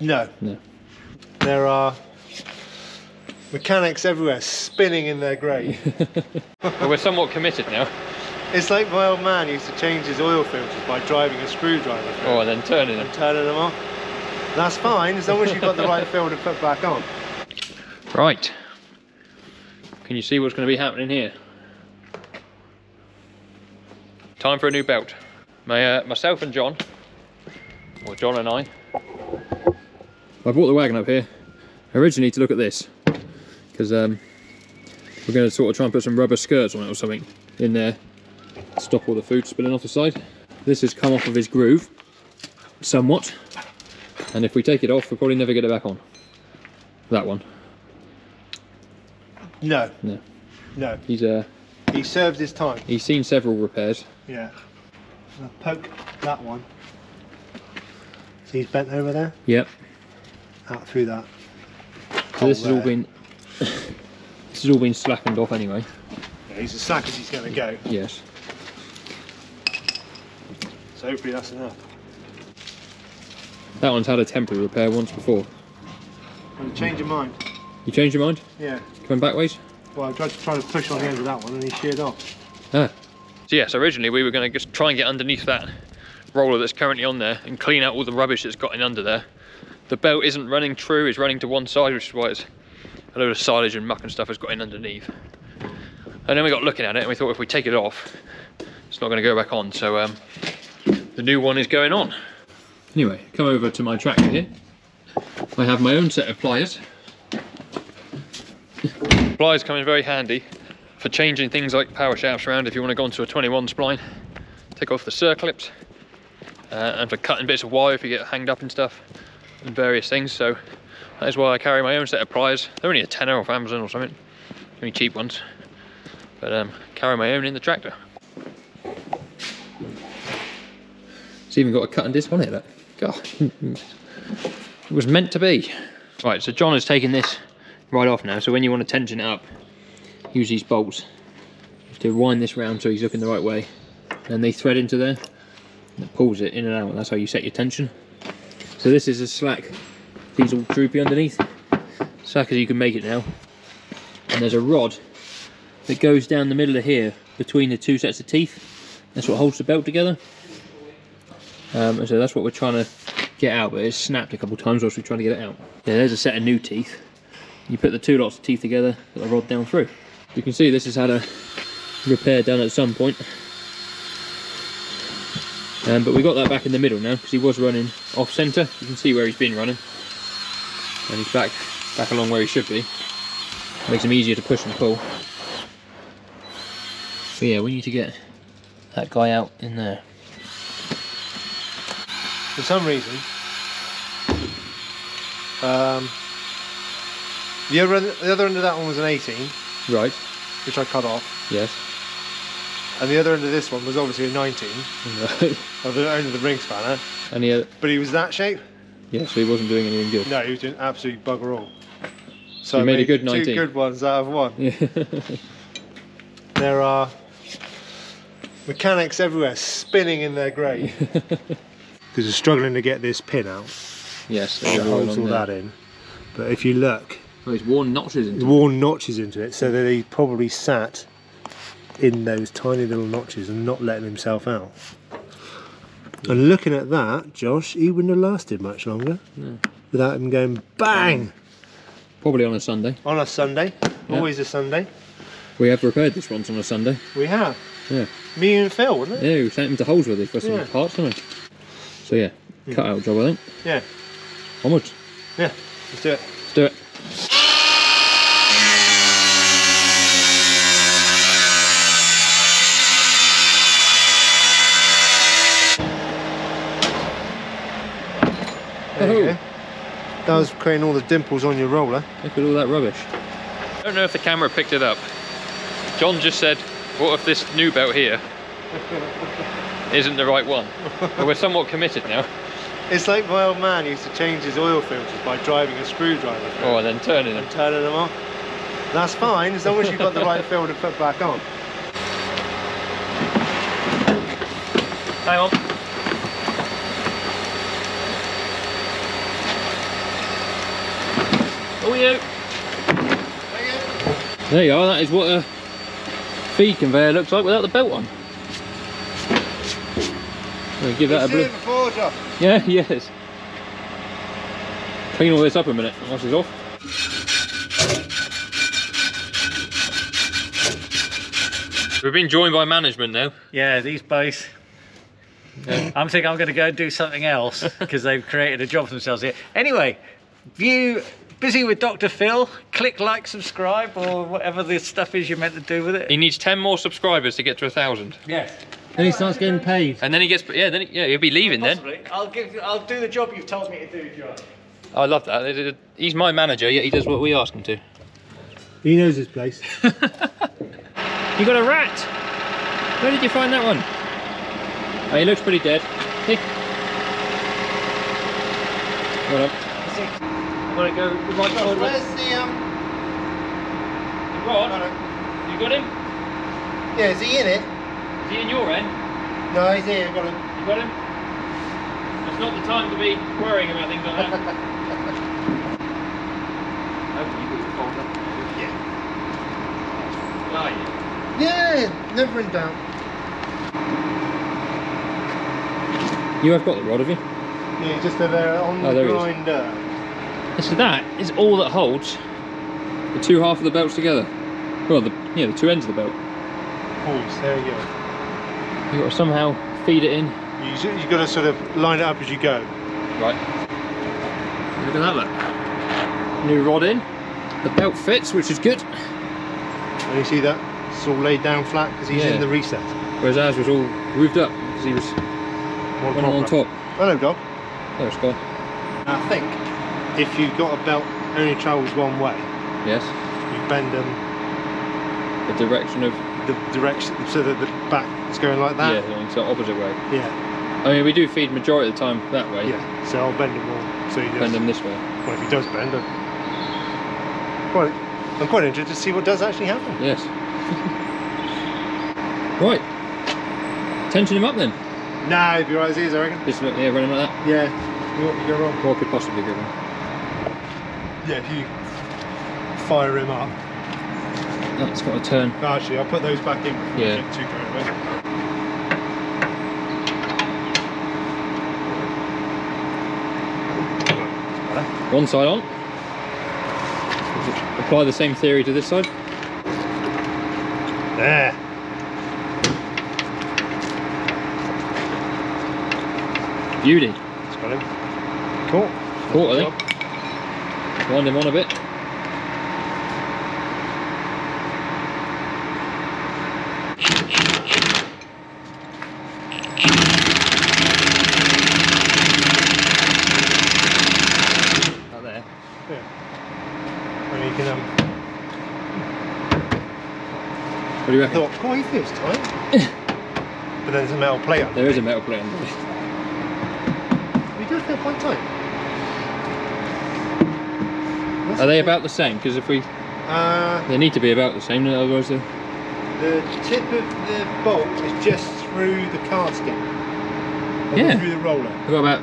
No. No. There are mechanics everywhere spinning in their grave. Well, we're somewhat committed now. it's like my old man used to change his oil filters by driving a screwdriver through Oh, and then turning them. and turning them off. That's fine as long as you've got the right filter to put back on. Right. Can you see what's going to be happening here? Time for a new belt. My, uh, myself and John, or John and I. I brought the wagon up here originally to look at this because um, we're going to sort of try and put some rubber skirts on it or something in there to stop all the food spilling off the side. This has come off of his groove somewhat, and if we take it off, we'll probably never get it back on. That one. No. No. No. He's uh He served his time. he's seen several repairs. Yeah. I'll poke that one. See he's bent over there? Yep. Out through that. So this has hole all been this has all been slackened off anyway. Yeah, he's as slack as he's going to go. Yes. So hopefully that's enough. That one's had a temporary repair once before. Want to change your mind? You changed your mind? Yeah. Coming back ways? Well, I tried to try to push on the end of that one and he sheared off. Ah. So yes, originally we were going to just try and get underneath that roller that's currently on there and clean out all the rubbish that's got in under there. The belt isn't running true, it's running to one side, which is why it's a load of silage and muck and stuff has got in underneath. And then we got looking at it and we thought if we take it off, it's not going to go back on. So um, the new one is going on. Anyway, come over to my tractor here. I have my own set of pliers. Pliers come in very handy for changing things like power shafts around if you want to go onto a 21 spline. Take off the circlips uh, and for cutting bits of wire if you get hanged up and stuff and various things. So that is why I carry my own set of pliers. They're only a tenner off Amazon or something, only cheap ones. But um, carry my own in the tractor. It's even got a cutting disc on it. That God, it was meant to be. Right, so John has taken this right off now. So when you want to tension it up, use these bolts. To wind this round so he's looking the right way. And they thread into there. And it pulls it in and out. That's how you set your tension. So this is a slack. These all droopy underneath. Slack as you can make it now. And there's a rod that goes down the middle of here between the two sets of teeth. That's what holds the belt together. Um, and so that's what we're trying to get out, but it's snapped a couple times whilst we're trying to get it out. Yeah, there's a set of new teeth. You put the two lots of teeth together, put the rod down through. You can see this has had a repair done at some point. Um, but we got that back in the middle now because he was running off centre. You can see where he's been running. And he's back back along where he should be. Makes him easier to push and pull. But yeah, we need to get that guy out in there. For some reason, um, the other end, the other end of that one was an 18, Right. which I cut off, Yes. And the other end of this one was obviously a 19, Right. of the end of the ring spanner. Eh? and he had, But he was that shape. yeah, so he wasn't doing anything good. No, he was doing absolute bugger all. So You I made a good 19. Two good ones out of one. Yeah. There are mechanics everywhere spinning in their grave because they're struggling to get this pin out. yes. that holds all that in. But if you look, Oh, it's worn notches into worn notches into it, so that he probably sat in those tiny little notches and not letting himself out. And looking at that, Josh, he wouldn't have lasted much longer without him going bang Probably on a Sunday. on a Sunday. Yeah. Always a Sunday. We have repaired this once on a Sunday. We have. Yeah. Me and Phil, wasn't it? Yeah, we sent him to Holsworthy for some Yeah. parts, didn't we? So yeah, cut mm. out job I think. Yeah. Onwards. Yeah. Let's do it. Let's do it. Oh. That was creating all the dimples on your roller. Look at all that rubbish. I don't know if the camera picked it up. John just said, what if this new belt here isn't the right one? But we're somewhat committed now. It's like my old man used to change his oil filters by driving a screwdriver through Oh, and then turning them. and turning them off. That's fine as long as you've got the right filter put back on. Hang on. For you. There you are, that is what a feed conveyor looks like without the belt on. We'll give that a blue. Yeah, yes. Clean all this up a minute once it's off. We've been joined by management now. Yeah, these both. I'm thinking I'm going to go and do something else because they've created a job for themselves here. Anyway, view busy with Dr. Phil. Click like, subscribe, or whatever the stuff is you're meant to do with it. He needs 10 more subscribers to get to a thousand. Yes. Then he starts getting paid. And then he gets, yeah, then he, yeah, he'll be leaving then. Possibly. I'll give. I'll do the job you've told me to do, John. I love that. He's my manager, yet he does what we ask him to. He knows his place. You got a rat! Where did you find that one? Oh, he looks pretty dead. Hey. Hold on. I'm gonna go with my hold on. Where's the um? You got? You got him? Yeah, is he in it? Is he in your end? No, he's here. Got him. You got him? It's not the time to be worrying about things like that. Hopefully you got your folder. Yeah. Ah, yeah. Yeah, never in doubt. You have got the rod, have you? Yeah, just over there on Oh, the there he is. grinder. So that is all that holds the two half of the belts together. Well, the yeah, the two ends of the belt. Pause. There you go. You've got to somehow feed it in. You ju- you got to sort of line it up as you go. Right. Look at that look. New rod in. The belt fits, which is good. And you see that? It's all laid down flat because he's Yeah. in the recess. Whereas ours was all roofed up because he was More on top. Hello, dog. There it's gone. I think if you've got a belt only travels one way, Yes. you bend them The direction of the direction so that the back is going like that. Yeah, so opposite way. Yeah. I mean, we do feed majority of the time that way. Yeah. So I'll bend them all. So he does. Bend them this way. Well, if he does bend them. Quite, I'm quite interested to see what does actually happen. Yes. right. Tension him up then. Nah, if as he is, I reckon. Just look, yeah, run him like that. Yeah. You want to go wrong? What could possibly go wrong? Yeah, if you fire him up. That's got a turn. Actually, I'll put those back in before Yeah. you get too carried away. One side on. Apply the same theory to this side. There. Beauty. It's got him. Cool. Caught, I think. Wind him on a bit. Out there. Yeah. You can um, What do you reckon? thought, oh, he feels tight. but there's a metal plate on There is a metal plate on there. He does feel quite tight. Are they about the same? Because if we, Uh, they need to be about the same, otherwise they're the tip of the bolt is just through the casket. Yeah. Through the roller. I've got about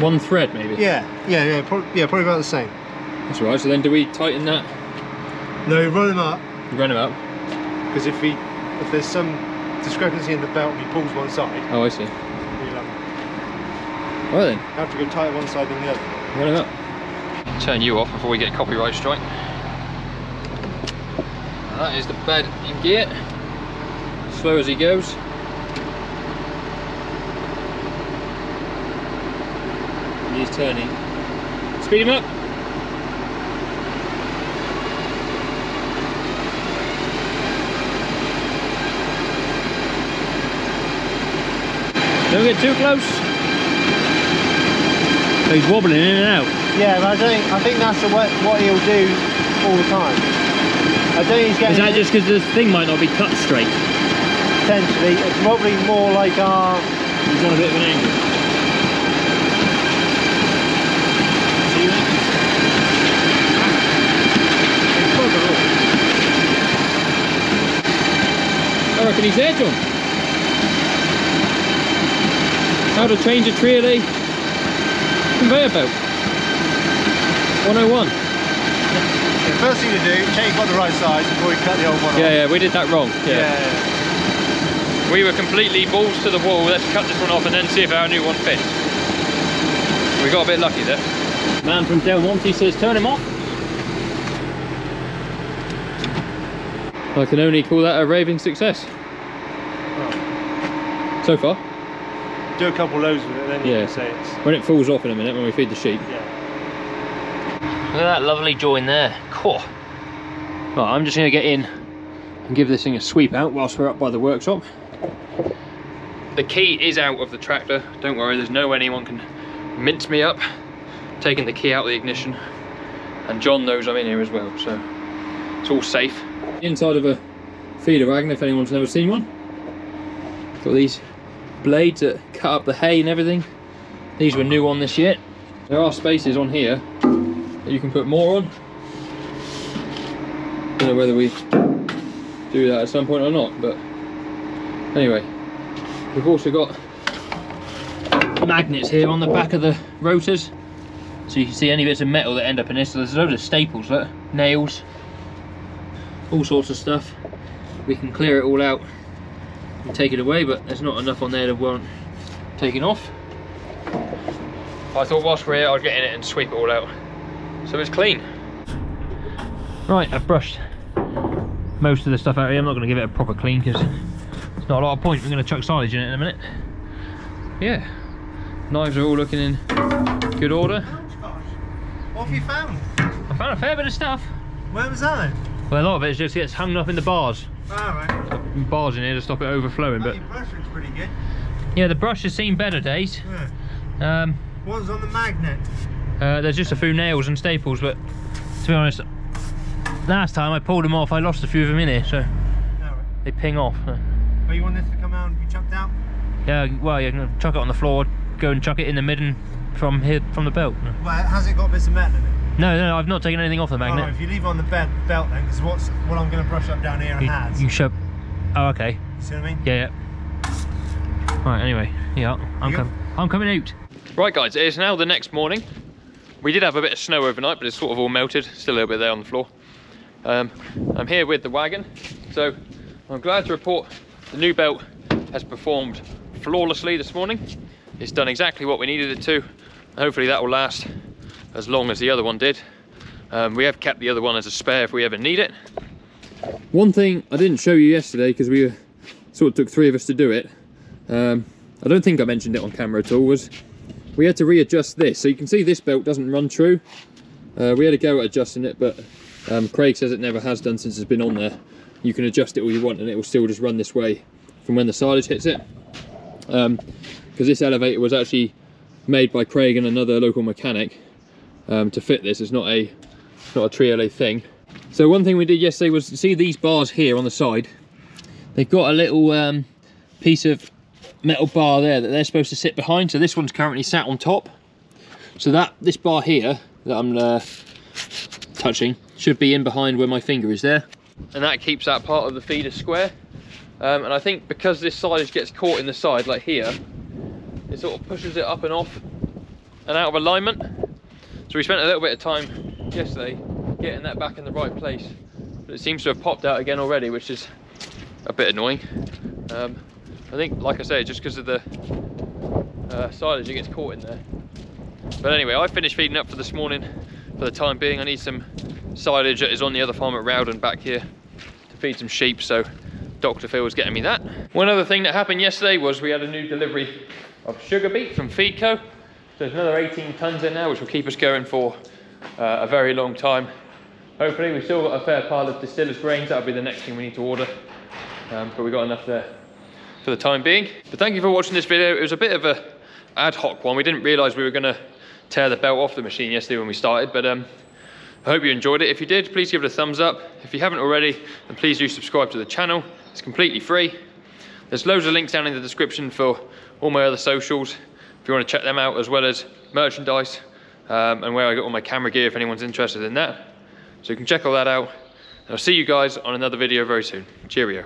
one thread maybe. Yeah, yeah, yeah, probably, yeah, probably about the same. That's right. So then do we tighten that? No, you run them up Run him up. because if he, if there's some discrepancy in the belt and he pulls one side, Oh, I see. you'll um, then. have to go tighter one side than the other. Run him up. Turn you off before we get a copyright strike. That is the bed in gear. Slow as he goes. He's turning. Speed him up. Don't get too close. He's wobbling in and out. Yeah, but I don't. I think that's the, what, what he'll do all the time. I think he's getting Is that just because the thing might not be cut straight? potentially. It's probably more like our. He's on a bit of an angle. I reckon he's there, John. How to change a trailer conveyor belt. 101. The first thing to do, check you've got the right size before you cut the old one Yeah, off. yeah, we did that wrong. Yeah. We were completely balls to the wall. Let's cut this one off and then see if our new one fits. We got a bit lucky there. Man from Del Monte says turn him off. I can only call that a raving success. So far. Do a couple loads with it, then you can say it's. When it falls off in a minute when we feed the sheep. Yeah. Look at that lovely join there. Cool. Right, I'm just going to get in and give this thing a sweep out whilst we're up by the workshop. The key is out of the tractor. Don't worry, there's no way anyone can mince me up. Taking the key out of the ignition. And John knows I'm in here as well, so it's all safe. Inside of a feeder wagon, if anyone's never seen one. Got these blades that cut up the hay and everything. These were new on this year. There are spaces on here you can put more on. Don't know whether we do that at some point or not, but anyway, we've also got magnets here on the back of the rotors. So you can see any bits of metal that end up in this. So there's loads of staples, look, nails, all sorts of stuff. We can clear it all out and take it away, but there's not enough on there to warrant taking off. I thought whilst we're here, I'd get in it and sweep it all out. So it's clean. Right, I've brushed most of the stuff out here. I'm not going to give it a proper clean because it's not a lot of point. We're going to chuck silage in it in a minute. Yeah, knives are all looking in good order. What have you found? I found a fair bit of stuff. Where was that? Well, a lot of it just gets hung up in the bars. Alright. Bars in here to stop it overflowing. But your brush looks pretty good. yeah, the brush has seen better days. Yeah. Um, What's on the magnet? Uh, there's just a few nails and staples, but to be honest, last time I pulled them off, I lost a few of them in here, so Alright. they ping off. Uh, Oh, you want this to come out and be chucked out? Yeah, well, you can chuck it on the floor, go and chuck it in the midden from here from the belt. Well, has it got bits of metal in it? No, no, I've not taken anything off the magnet. Oh, magnet. if you leave it on the belt, belt then, because what's what I'm going to brush up down here you, has. you show. Oh, okay. You see what I mean? Yeah, yeah. Right. Anyway, yeah, I'm You com I'm coming out. Right, guys. It is now the next morning. We did have a bit of snow overnight, but it's sort of all melted. Still a little bit there on the floor. Um, I'm here with the wagon, so I'm glad to report the new belt has performed flawlessly this morning. It's done exactly what we needed it to. Hopefully that will last as long as the other one did. Um, we have kept the other one as a spare if we ever need it. One thing I didn't show you yesterday because we were, sort of took three of us to do it. Um, I don't think I mentioned it on camera at all. Was we had to readjust this, so you can see this belt doesn't run true. Uh, we had a go at adjusting it, but um, Craig says it never has done since it's been on there. You can adjust it all you want, and it will still just run this way from when the silage hits it. Because this elevator was actually made by Craig and another local mechanic um, to fit this. It's not a not a Trioliet thing. So one thing we did yesterday was see these bars here on the side. They've got a little um, piece of metal bar there that they're supposed to sit behind. So this one's currently sat on top. So that this bar here that I'm uh, touching should be in behind where my finger is there. And that keeps that part of the feeder square. Um, and I think because this silage gets caught in the side like here, it sort of pushes it up and off and out of alignment. So we spent a little bit of time yesterday getting that back in the right place. But it seems to have popped out again already, which is a bit annoying. Um, I think, like I say, just because of the uh, silage, it gets caught in there. But anyway, I finished feeding up for this morning. For the time being, I need some silage that is on the other farm at Rowden back here to feed some sheep. So Dr. Phil was getting me that. One other thing that happened yesterday was we had a new delivery of sugar beet from Feedco. So there's another 18 tons in now, which will keep us going for uh, a very long time. Hopefully, we've still got a fair pile of distillers grains. That'll be the next thing we need to order. Um, but we've got enough there for the time being. But thank you for watching this video. It was a bit of a ad hoc one. We didn't realise we were going to tear the belt off the machine yesterday when we started, but um, I hope you enjoyed it. If you did, please give it a thumbs up. If you haven't already, then please do subscribe to the channel. It's completely free. There's loads of links down in the description for all my other socials if you want to check them out, as well as merchandise um, and where I get all my camera gear if anyone's interested in that. So you can check all that out. And I'll see you guys on another video very soon. Cheerio.